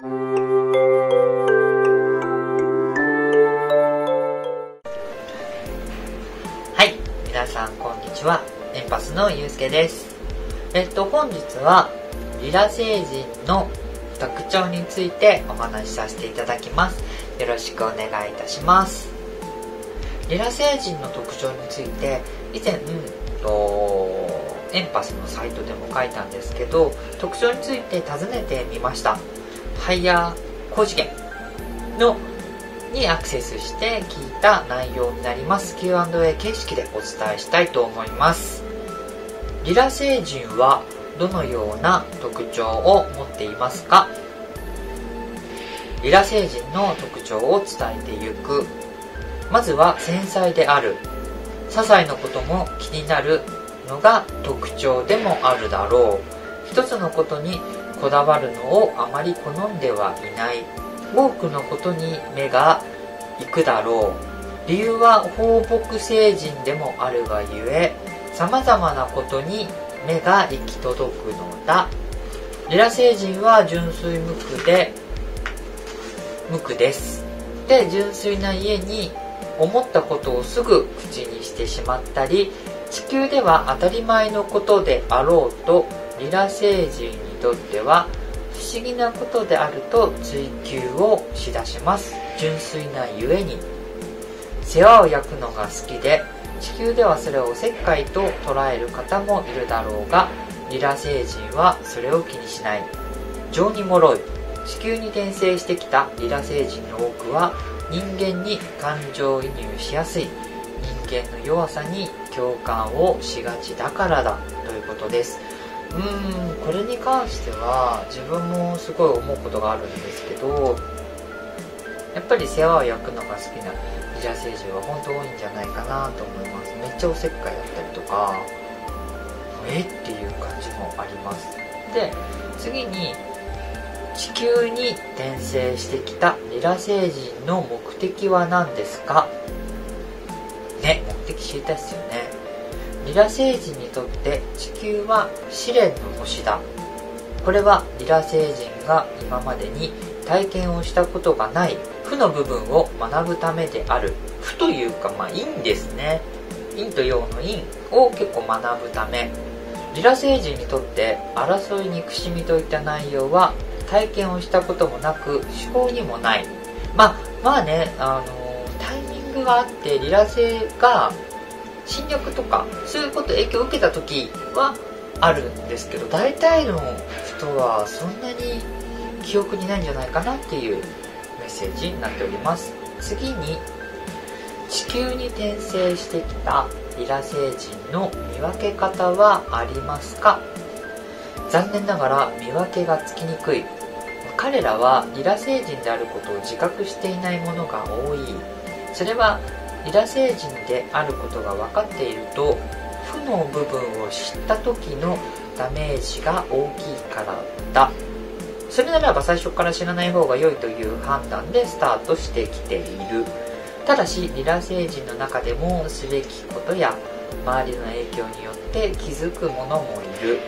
はい皆さんこんにちは。エンパスのゆうすけです。えっと本日はリラ星人の特徴についてお話しさせていただきます。よろしくお願いいたします。リラ星人の特徴について以前とエンパスのサイトでも書いたんですけど特徴について尋ねてみました。ハイヤー高次元のにアクセスして聞いた内容になります。Q&A 形式でお伝えしたいと思います。リラ星人はどのような特徴を持っていますか？リラ星人の特徴を伝えていく。まずは繊細である。些細なことも気になるのが特徴でもあるだろう。一つのことにこだわるのをあまり好んではいない。多くのことに目が行くだろう。理由は放牧星人でもあるがゆえ様々なことに目が行き届くのだ。リラ星人は純粋無垢で無垢です。で純粋な家に思ったことをすぐ口にしてしまったり地球では当たり前のことであろうとリラ星人にとっては不思議なことであると追求をしだします。純粋なゆえに。世話を焼くのが好きで地球ではそれをおせっかいと捉える方もいるだろうがリラ星人はそれを気にしない。情に脆い。地球に転生してきたリラ星人の多くは人間に感情移入しやすい。人間の弱さに共感をしがちだからだ。ということです。うん。これに関しては自分もすごい思うことがあるんですけどやっぱり世話を焼くのが好きなリラ星人は本当多いんじゃないかなと思います。めっちゃおせっかいだったりとかえ？っていう感じもあります。で次に地球に転生してきたリラ星人の目的は何ですか？ね目的知りたいですよね。リラ星人にとって地球は試練の星だ。これはリラ星人が今までに体験をしたことがない負の部分を学ぶためである。負というかまあ陰ですね。陰と陽の陰を結構学ぶため。リラ星人にとって争い憎しみといった内容は体験をしたこともなく思考にもない。まあまあねあのタイミングがあってリラ星が侵略とかそういうこと影響を受けた時はあるんですけど大体の人はそんなに記憶にないんじゃないかなっていうメッセージになっております。次に地球に転生してきたリラ星人の見分け方はありますか？残念ながら見分けがつきにくい。彼らはリラ星人であることを自覚していないものが多い。それはリラ星人であることが分かっていると負の部分を知った時のダメージが大きいからだ。それならば最初から知らない方が良いという判断でスタートしてきている。ただしリラ星人の中でもすべきことや周りの影響によって気づく者もいる。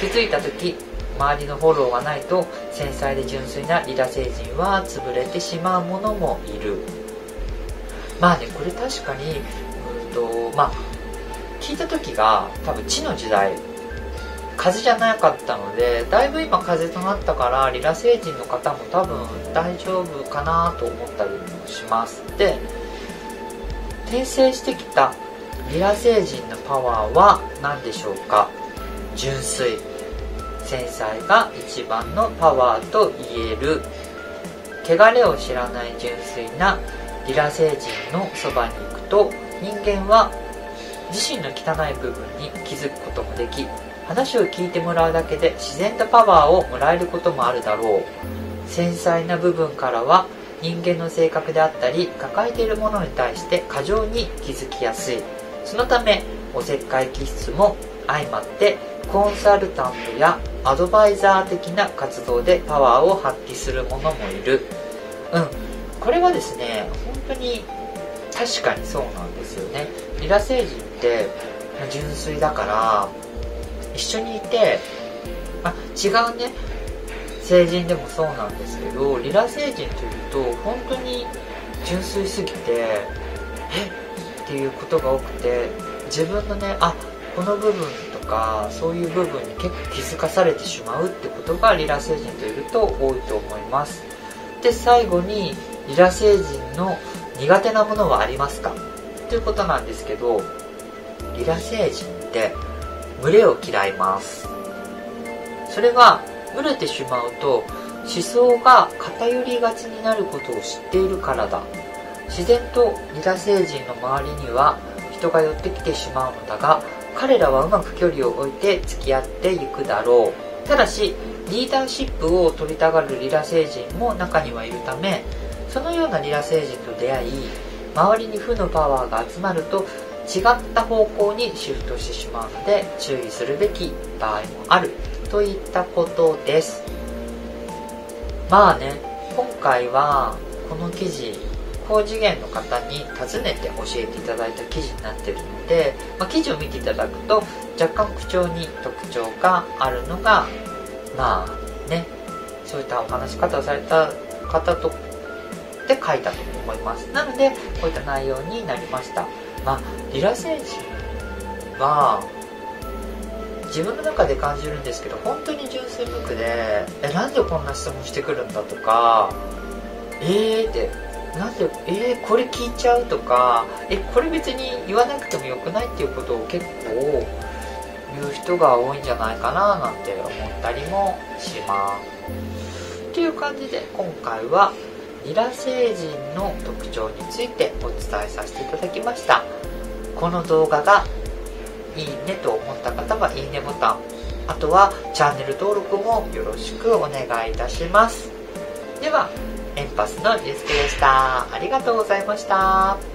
気づいた時周りのフォローがないと繊細で純粋なリラ星人は潰れてしまう者もいる。まあねこれ確かにうんとまあ聞いた時が多分地の時代風じゃなかったのでだいぶ今風となったからリラ星人の方も多分大丈夫かなと思ったりもします。で転生してきたリラ星人のパワーは何でしょうか？純粋。繊細が一番のパワーと言える。汚れを知らない純粋なリラ星人のそばに行くと人間は自身の汚い部分に気づくこともでき話を聞いてもらうだけで自然とパワーをもらえることもあるだろう。繊細な部分からは人間の性格であったり抱えているものに対して過剰に気づきやすい。そのためおせっかい気質も相まってコンサルタントやアドバイザー的な活動でパワーを発揮する者もいる。うん。これはですね本当に確かにそうなんですよね。リラ星人って純粋だから一緒にいてあ違うね。成人でもそうなんですけどリラ星人というと本当に純粋すぎてえ？っていうことが多くて自分のねあこの部分とかそういう部分に結構気づかされてしまうってことがリラ星人といると多いと思います。で最後にリラ星人の苦手なものはありますか？ということなんですけどリラ星人って群れを嫌います。それは群れてしまうと思想が偏りがちになることを知っているからだ。自然とリラ星人の周りには人が寄ってきてしまうのだが彼らはうまく距離を置いて付き合っていくだろう。ただしリーダーシップを取りたがるリラ星人も中にはいるためそのようなリラ星人と出会い周りに負のパワーが集まると違った方向にシフトしてしまうので注意するべき場合もあるといったことです。まあね今回はこの記事高次元の方に尋ねて教えていただいた記事になってるので、まあ、記事を見ていただくと若干口調に特徴があるのがまあねそういったお話し方をされた方とで書いたと思います。なのでこういった内容になりました。まあリラ星人は自分の中で感じるんですけど本当に純粋無垢でえなんでこんな質問してくるんだとかえーってなんでえー、これ聞いちゃうとかえこれ別に言わなくてもよくないっていうことを結構言う人が多いんじゃないかななんて思ったりもします。っていう感じで今回はリラ星人の特徴についてお伝えさせていただきました。この動画がいいねと思った方はいいねボタンあとはチャンネル登録もよろしくお願いいたします。ではエンパスのリスケでした。ありがとうございました。